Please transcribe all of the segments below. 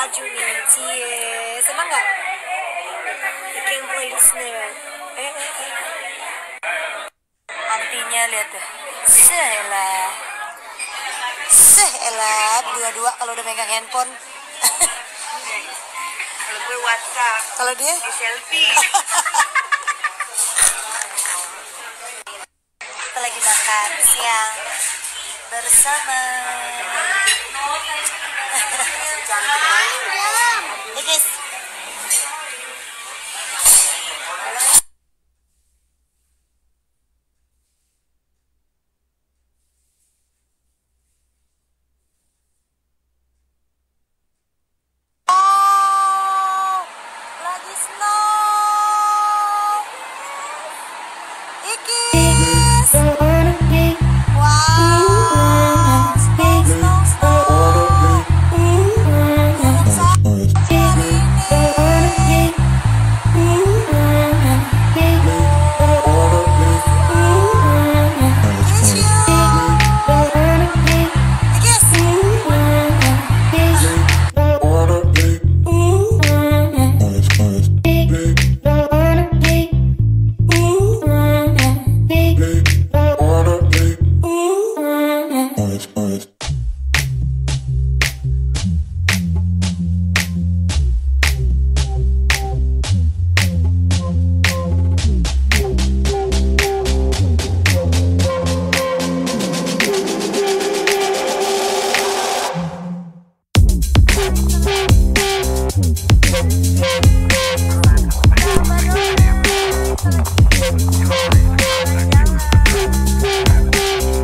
Cie, senang nggak? You can play the snare. Eh, eh, eh. Antinya lihat tuh. Selah. Selah, dua-dua kalau udah megang handphone. Kalau gue WhatsApp, kalau dia? di selfie. Kita lagi makan siang bersama.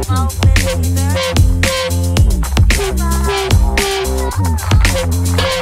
Mau guys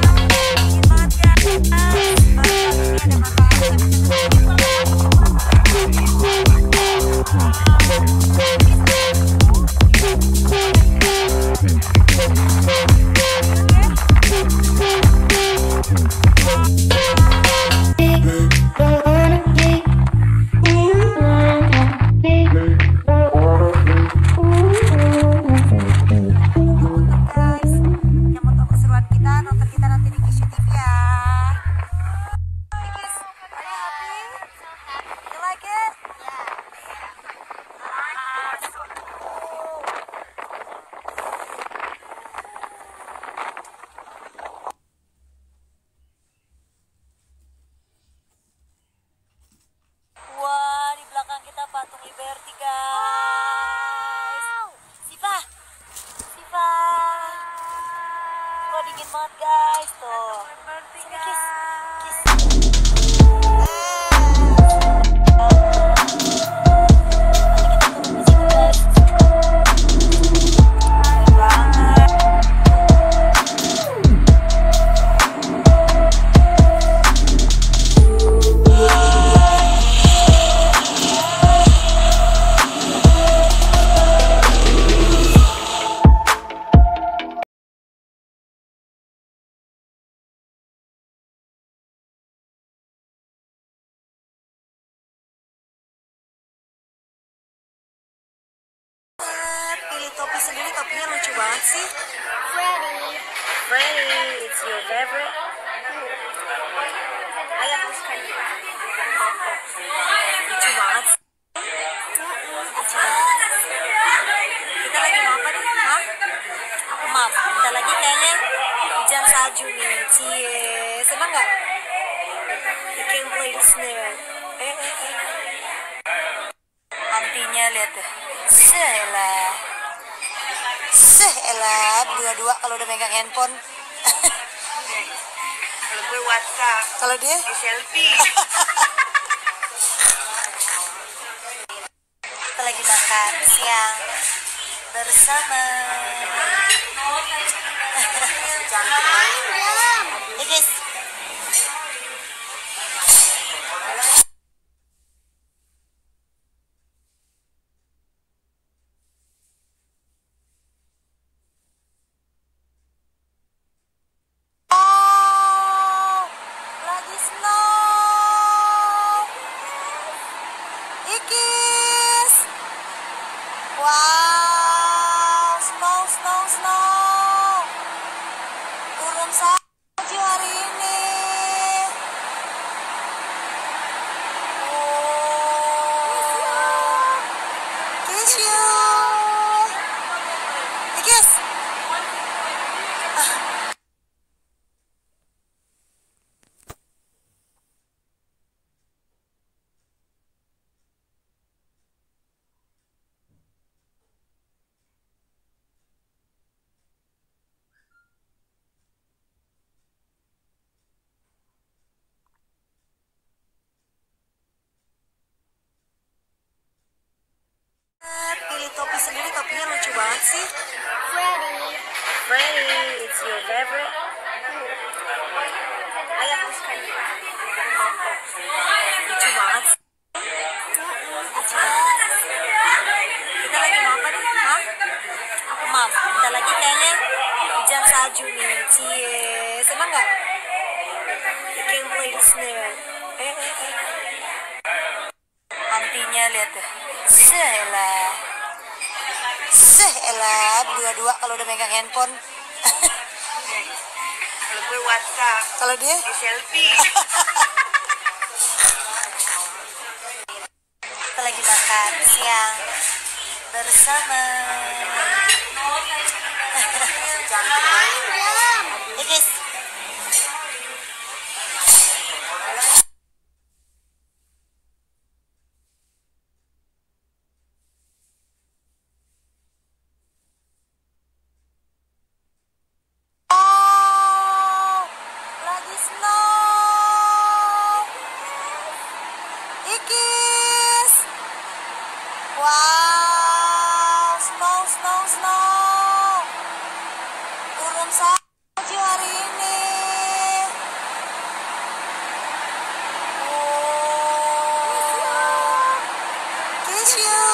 banget, guys. Tuh. Sini, kiss. Kiss. Banget sih. Freddy. Freddy, it's your favorite. I have this kind of Lucu banget sih. Lucu banget. Kita lagi mau apa nih? Hah? Maaf, bentar lagi kayaknya hujan salju nih. Cie, senang nggak? You can play the snare. Eh, eh, eh. Antinya lihat. Selah. Selah, dua-dua kalau udah megang handphone. Kalau gue WhatsApp, kalau dia? di selfie. Kita lagi makan siang bersama. Eh, guys. Oh, lagi snow. Ikis. Wow, snow, snow, snow. Favorite? Ayam kesukaan kita. Lucu banget. sih. Kita lagi mau apa nih? Hah? Mam, bentar lagi kayaknya hujan salju nih. Cie, seneng nggak? You can play the snare. Eh, eh, eh. Antinya lihat deh. Selah, berdua-dua kalau udah megang handphone. Kalau gue WhatsApp, kalau dia? di selfie. Kita lagi makan siang bersama. you.